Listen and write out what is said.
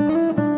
Música